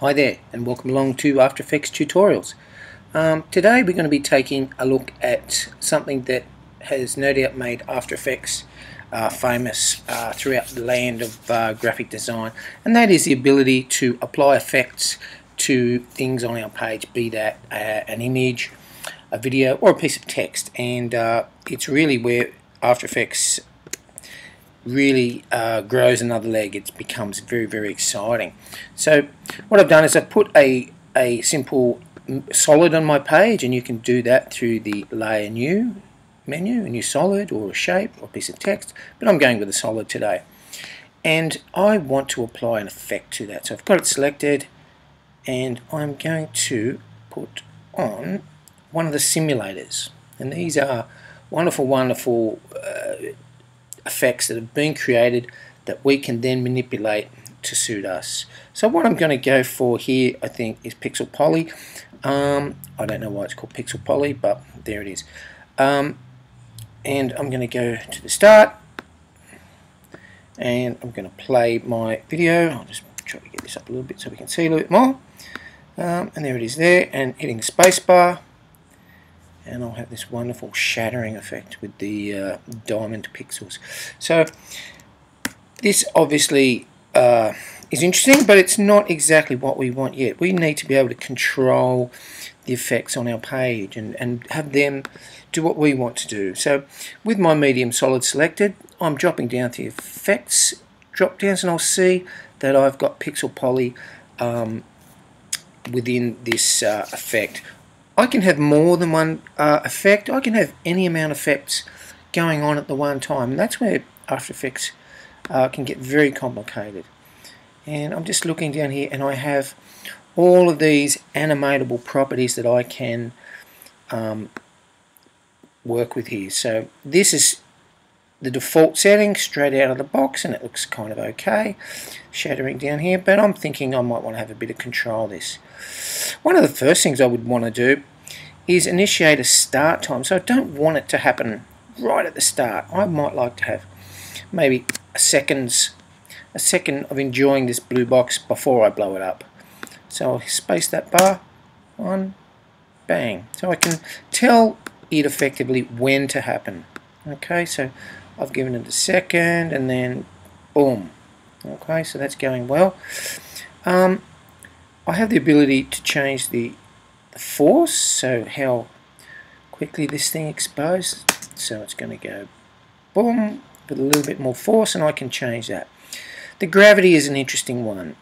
Hi there and welcome along to After Effects tutorials. Um, today we're going to be taking a look at something that has no doubt made After Effects uh, famous uh, throughout the land of uh, graphic design and that is the ability to apply effects to things on our page, be that uh, an image, a video or a piece of text. And uh, it's really where After Effects really uh, grows another leg. It becomes very very exciting. So what I've done is I've put a a simple solid on my page and you can do that through the layer new menu a new solid or a shape or a piece of text but I'm going with a solid today. And I want to apply an effect to that. So I've got it selected and I'm going to put on one of the simulators. And these are wonderful wonderful uh, effects that have been created that we can then manipulate to suit us. So what I'm going to go for here I think is Pixel Polly. Um, I don't know why it's called Pixel Polly but there it is. Um, and I'm going to go to the start and I'm going to play my video. I'll just try to get this up a little bit so we can see a little bit more. Um, and there it is there and hitting spacebar and I'll have this wonderful shattering effect with the uh, diamond pixels. So this obviously uh, is interesting, but it's not exactly what we want yet. We need to be able to control the effects on our page and, and have them do what we want to do. So with my medium solid selected, I'm dropping down to effects drop downs and I'll see that I've got pixel polly um, within this uh, effect. I can have more than one uh, effect. I can have any amount of effects going on at the one time. And that's where After Effects uh, can get very complicated. And I'm just looking down here and I have all of these animatable properties that I can um, work with here. So this is the default setting straight out of the box and it looks kind of okay shattering down here but I'm thinking I might want to have a bit of control of this one of the first things I would want to do is initiate a start time so I don't want it to happen right at the start I might like to have maybe a seconds a second of enjoying this blue box before I blow it up. So I'll space that bar. One bang. So I can tell it effectively when to happen. Okay so I've given it a second and then boom. Okay so that's going well. Um, I have the ability to change the, the force so how quickly this thing exposes so it's going to go boom with a little bit more force and I can change that the gravity is an interesting one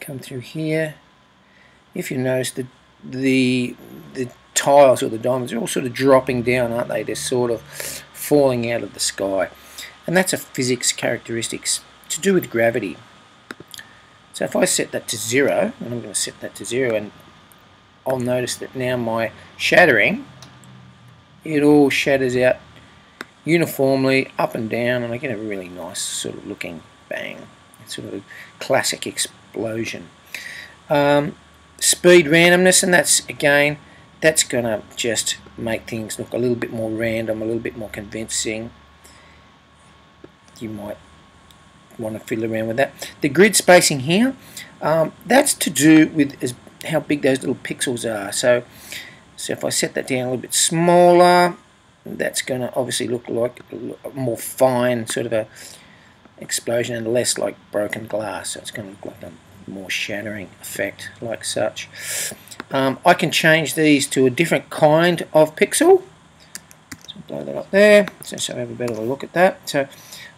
come through here if you notice the the the tiles or the diamonds are all sort of dropping down aren't they they're sort of falling out of the sky. And that's a physics characteristics to do with gravity. So if I set that to zero, and I'm going to set that to zero, and I'll notice that now my shattering, it all shatters out uniformly up and down, and I get a really nice sort of looking bang. It's sort of a classic explosion. Um, speed randomness, and that's again that's going to just make things look a little bit more random, a little bit more convincing. You might want to fiddle around with that. The grid spacing here, um, that's to do with as, how big those little pixels are. So, so if I set that down a little bit smaller, that's going to obviously look like a more fine sort of a explosion and less like broken glass. So it's going to look like a more shattering effect like such. Um, I can change these to a different kind of pixel. So blow that up there, so, so I have a better look at that. So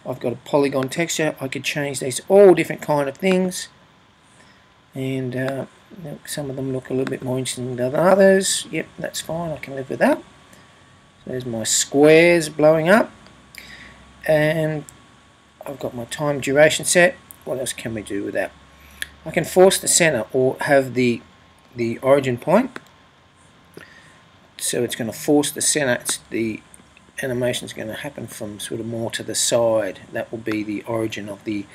I've got a polygon texture. I could change these all different kind of things. And uh, some of them look a little bit more interesting than others. Yep, that's fine. I can live with that. There's my squares blowing up. And I've got my time duration set. What else can we do with that? I can force the center or have the the origin point. So it's going to force the center. It's the animation is going to happen from sort of more to the side. That will be the origin of the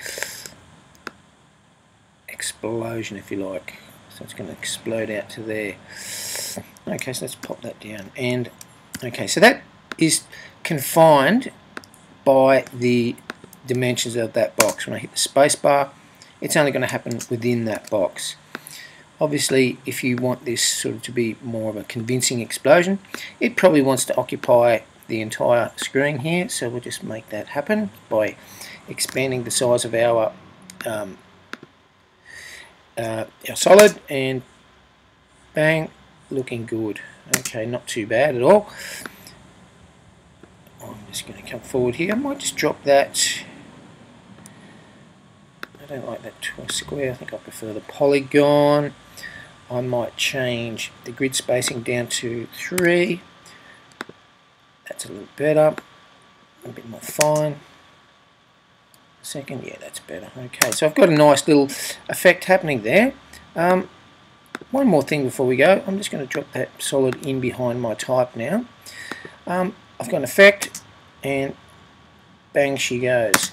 explosion, if you like. So it's going to explode out to there. Okay, so let's pop that down. And okay, so that is confined by the dimensions of that box. When I hit the spacebar, it's only going to happen within that box. Obviously, if you want this sort of to be more of a convincing explosion, it probably wants to occupy the entire screen here, so we'll just make that happen by expanding the size of our um, uh, our solid and bang, looking good. Okay, not too bad at all. I'm just going to come forward here. I might just drop that I don't like that square. I think I prefer the polygon. I might change the grid spacing down to 3. That's a little better. A bit more fine. Second, yeah, that's better. Okay, so I've got a nice little effect happening there. Um, one more thing before we go. I'm just going to drop that solid in behind my type now. Um, I've got an effect, and bang she goes.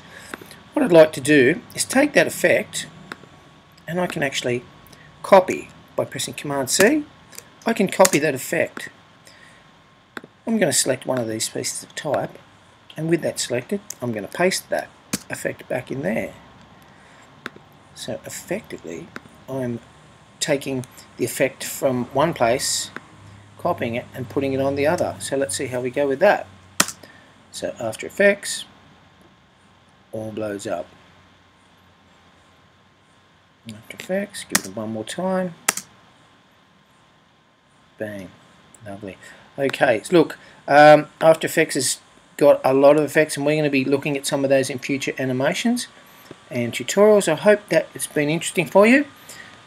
What I'd like to do is take that effect and I can actually copy by pressing Command C. I can copy that effect. I'm going to select one of these pieces of type and with that selected I'm going to paste that effect back in there. So effectively I'm taking the effect from one place, copying it and putting it on the other. So let's see how we go with that. So After Effects, all blows up. After Effects, give it one more time. Bang. Lovely. Okay, so look, um, After Effects has got a lot of effects and we're going to be looking at some of those in future animations and tutorials. I hope that it's been interesting for you